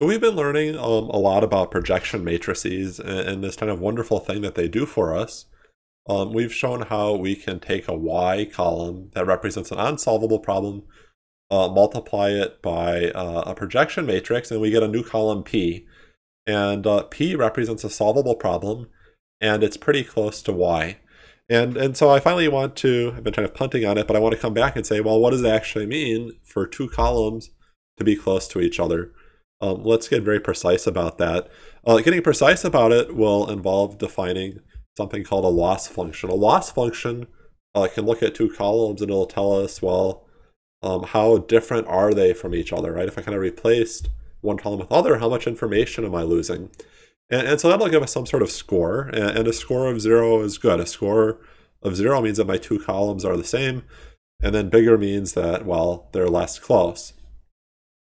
So we've been learning um, a lot about projection matrices and, and, this kind of wonderful thing that they do for us. Um, we've shown how we can take a y column that represents an unsolvable problem, uh, multiply it by uh, a projection matrix, and we get a new column p. And uh, p represents a solvable problem, and it's pretty close to y. And, and so I finally want to, I've been kind of punting on it, but I want to come back and say, well, what does it actually mean for two columns to be close to each other? Um, let's get very precise about that. Uh, getting precise about it will involve defining something called a loss function. A loss function uh, can look at two columns and it'll tell us, well, um, how different are they from each other, right? If I kind of replaced one column with other, how much information am I losing? And, and so that'll give us some sort of score, and, and a score of zero is good. A score of zero means that my two columns are the same, and then bigger means that, well, they're less close.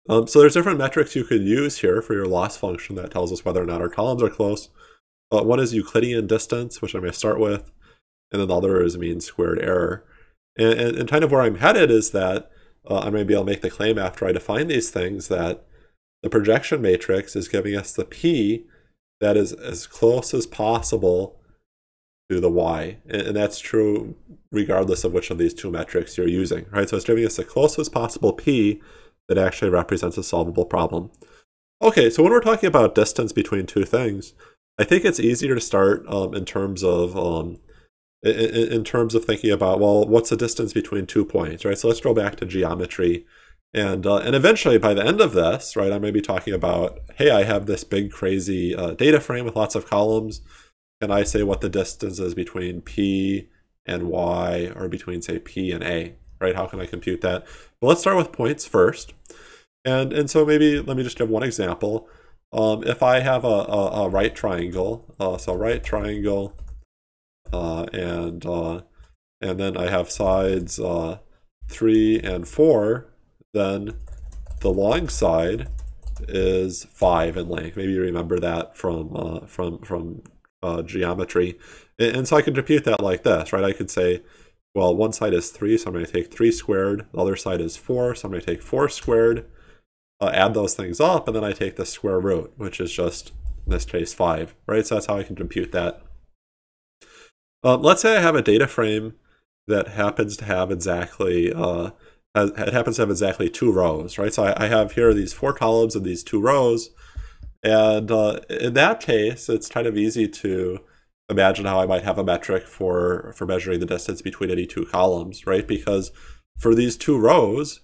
Um, so there's different metrics you could use here for your loss function that tells us whether or not our columns are close. One is Euclidean distance, which I'm going to start with, and then the other is mean squared error. And, and, and kind of where I'm headed is that uh, I'm going to be able to make the claim after I define these things that the projection matrix is giving us the p that is as close as possible to the y. And, and that's true regardless of which of these two metrics you're using, right? So it's giving us the closest possible p that actually represents a solvable problem. Okay, so when we're talking about distance between two things, I think it's easier to start um, in terms of um, in, in, terms of thinking about well, what's the distance between two points, right? So let's go back to geometry, and uh, and eventually by the end of this, right, I may be talking about hey, I have this big crazy uh, data frame with lots of columns, and I say what the distance is between p and y, or between say p and a, right? How can I compute that? But let's start with points first. And, and so maybe let me just give one example. Um, if I have a, a, a right triangle, uh, so right triangle, uh, and uh, and then I have sides uh, three and four, then the long side is five in length. Maybe you remember that from uh, from from uh, geometry, and, and so I can compute that like this, right? I could say well, one side is 3, so I'm going to take 3 squared. The other side is 4, so I'm going to take 4 squared. Uh, add those things up, and then I take the square root, which is just, in this case, 5, right? So that's how I can compute that. Um, let's say I have a data frame that happens to have exactly, uh, it happens to have exactly two rows, right? So I, I have here these four columns and these two rows. And uh, in that case, it's kind of easy to imagine how I might have a metric for, for measuring the distance between any two columns, right? Because for these two rows,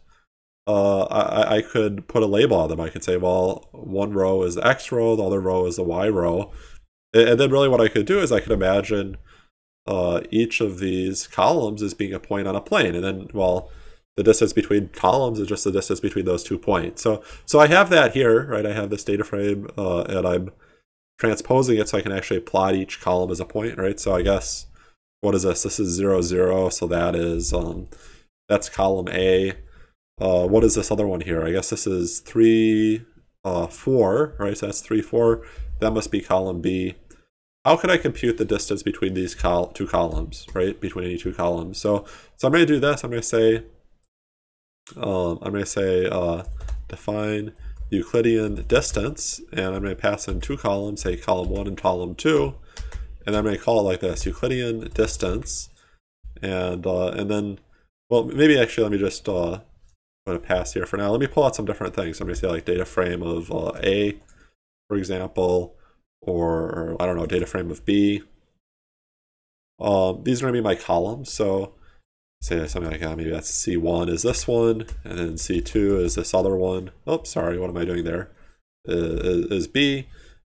uh, I, I could put a label on them. I could say, well, one row is the X row, the other row is the Y row. And then really what I could do is I could imagine uh, each of these columns as being a point on a plane. And then, well, the distance between columns is just the distance between those two points. So, so I have that here, right? I have this data frame, uh, and I'm transposing it so I can actually plot each column as a point, right? So I guess, what is this? This is 0, 0, so that is, um, that's column A. Uh, what is this other one here? I guess this is 3, uh, 4, right? So that's 3, 4. That must be column B. How can I compute the distance between these col two columns, right? Between any two columns. So, so I'm going to do this. I'm going to say, um, I'm going to say, uh, define Euclidean distance, and I'm going to pass in two columns, say column 1 and column 2, and I'm going to call it like this, Euclidean distance, and uh, and then, well, maybe actually let me just uh, going to pass here for now. Let me pull out some different things. I'm going to say like data frame of uh, A, for example, or, or, I don't know, data frame of B. Um, these are going to be my columns, so say something like that. Maybe that's C1 is this one, and then C2 is this other one. Oh, sorry, what am I doing there? Is, is B,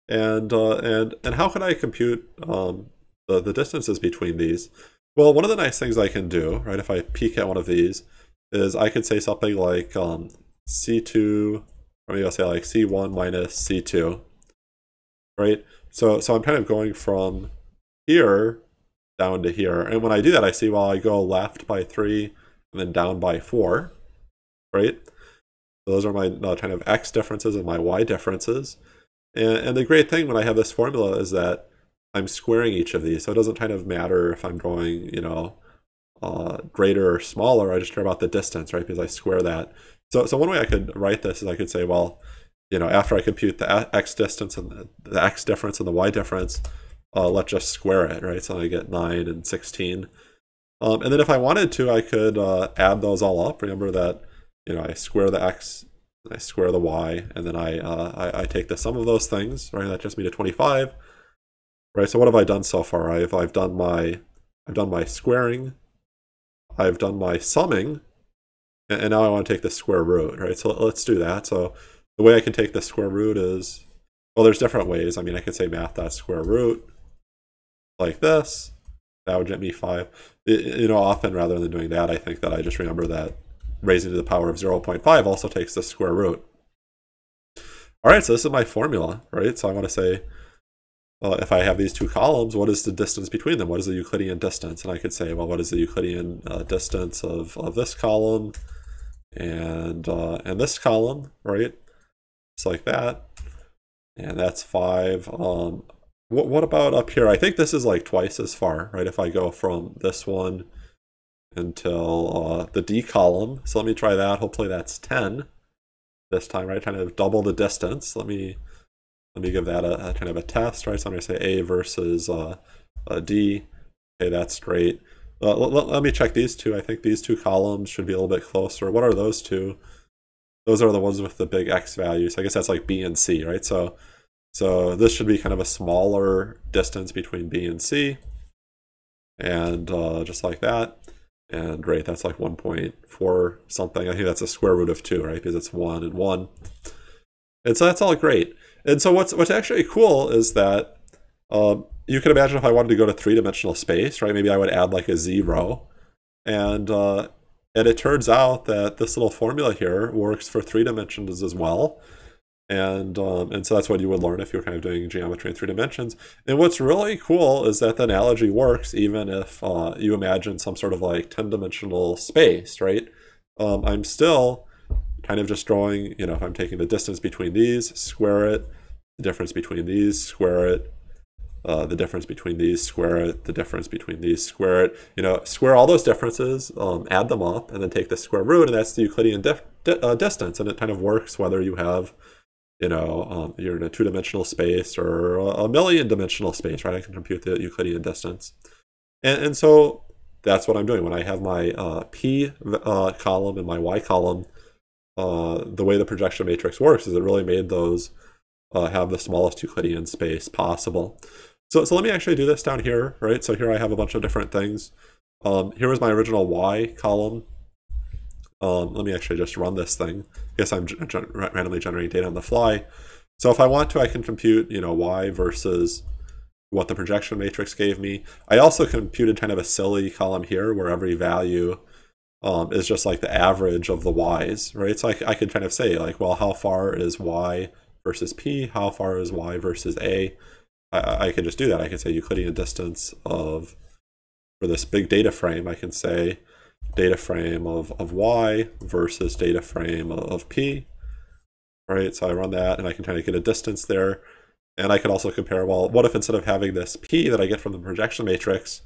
and uh, and and how can I compute um, the the distances between these? Well, one of the nice things I can do, right, if I peek at one of these, is I could say something like um, C2, or maybe I'll say like C1 minus C2, right? So so I'm kind of going from here down to here. And when I do that, I see, well, I go left by three and then down by four, right? So those are my uh, kind of x differences and my y differences. And, and the great thing when I have this formula is that I'm squaring each of these. So it doesn't kind of matter if I'm going, you know, uh, greater or smaller. I just care about the distance, right? Because I square that. So, so one way I could write this is I could say, well, you know, after I compute the x distance and the, the x difference and the y difference, uh, let's just square it, right? So I get 9 and 16. Um, and then if I wanted to, I could uh, add those all up. Remember that, you know, I square the x, I square the y, and then I, uh, I, I, take the sum of those things, right? That gets me to 25, right? So what have I done so far? I've, I've done my, I've done my squaring, I've done my summing, and, and now I want to take the square root, right? So let's do that. So the way I can take the square root is, well, there's different ways. I mean, I could say math square root like this. That would get me 5. It, you know, often rather than doing that, I think that I just remember that raising to the power of 0.5 also takes the square root. All right, so this is my formula, right? So I want to say, well, if I have these two columns, what is the distance between them? What is the Euclidean distance? And I could say, well, what is the Euclidean uh, distance of, of this column and, uh, and this column, right? It's like that. And that's 5. Um, what, what about up here? I think this is like twice as far, right? If I go from this one until uh, the D column. So let me try that. Hopefully that's 10 this time, right? Kind of double the distance. Let me let me give that a, a kind of a test, right? So I'm going to say A versus uh, D. Okay, that's great. Uh, let, let, me check these two. I think these two columns should be a little bit closer. What are those two? Those are the ones with the big X values. I guess that's like B and C, right? So so this should be kind of a smaller distance between B and C. And uh, just like that. And great, that's like 1.4 something. I think that's a square root of 2, right? Because it's 1 and 1. And so that's all great. And so what's what's actually cool is that um, you can imagine if I wanted to go to three-dimensional space, right? Maybe I would add like a zero. And, uh, and it turns out that this little formula here works for three dimensions as well and um, and so that's what you would learn if you're kind of doing geometry in three dimensions. And what's really cool is that the analogy works even if uh, you imagine some sort of like 10 dimensional space, right? Um, I'm still kind of just drawing, you know, if I'm taking the distance between these, square it, the difference between these, square it, uh, the difference between these, square it, the difference between these, square it, you know, square all those differences, um, add them up, and then take the square root, and that's the Euclidean di uh, distance, and it kind of works whether you have you know, um, you're in a two-dimensional space or a million-dimensional space, right? I can compute the Euclidean distance. And, and so that's what I'm doing. When I have my uh, P uh, column and my Y column, uh, the way the projection matrix works is it really made those uh, have the smallest Euclidean space possible. So, so let me actually do this down here, right? So here I have a bunch of different things. Um, here was my original Y column. Um, let me actually just run this thing. Guess I'm randomly generating data on the fly. So if I want to, I can compute, you know, y versus what the projection matrix gave me. I also computed kind of a silly column here where every value um, is just like the average of the y's, right? So I, I could kind of say like, well, how far is y versus p? How far is y versus a? I, I could just do that. I could say Euclidean distance of, for this big data frame, I can say data frame of, of y versus data frame of p. Right, so I run that and I can kind of get a distance there. And I can also compare, well, what if instead of having this p that I get from the projection matrix,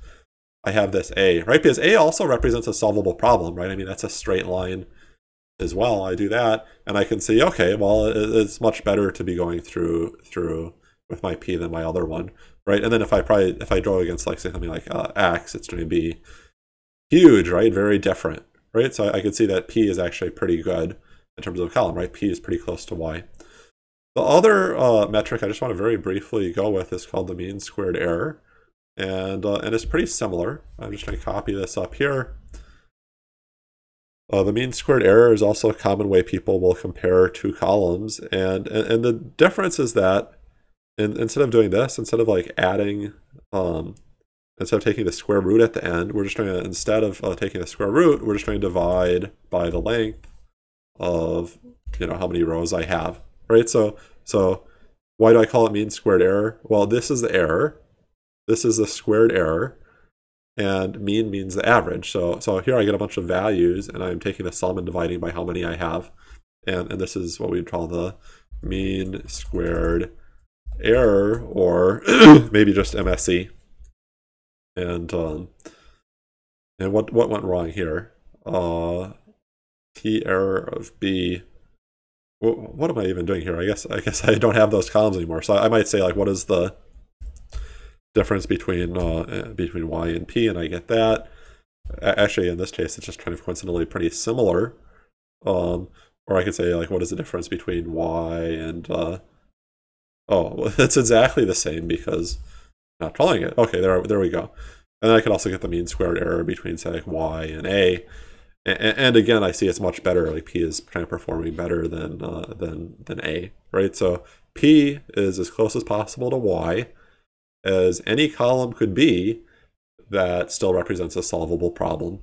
I have this a, right? Because a also represents a solvable problem, right? I mean, that's a straight line as well. I do that and I can see, okay, well, it's much better to be going through through with my p than my other one, right? And then if I probably, if I draw against like say something like uh, x, it's going to be huge, right? Very different, right? So I can see that P is actually pretty good in terms of column, right? P is pretty close to Y. The other uh, metric I just want to very briefly go with is called the mean squared error. And, uh, and it's pretty similar. I'm just going to copy this up here. Uh, the mean squared error is also a common way people will compare two columns. And, and, and the difference is that in, instead of doing this, instead of like adding um, instead of taking the square root at the end, we're just trying to, instead of uh, taking the square root, we're just trying to divide by the length of, you know, how many rows I have, right? So, so why do I call it mean squared error? Well, this is the error. This is the squared error. And mean means the average. So, so here I get a bunch of values and I'm taking the sum and dividing by how many I have. And, and this is what we'd call the mean squared error or maybe just MSE. And um, and what what went wrong here? Uh, p error of b what am I even doing here? I guess I guess I don't have those columns anymore. So I might say like, what is the difference between uh, between y and p, and I get that. Actually, in this case, it's just kind of coincidentally pretty similar. Um, or I could say like, what is the difference between y and uh, oh, it's exactly the same because not calling it. Okay, there there we go. And then I can also get the mean squared error between say like y and a. And, and again, I see it's much better. Like p is kind of performing better than uh, than than a, right? So p is as close as possible to y as any column could be that still represents a solvable problem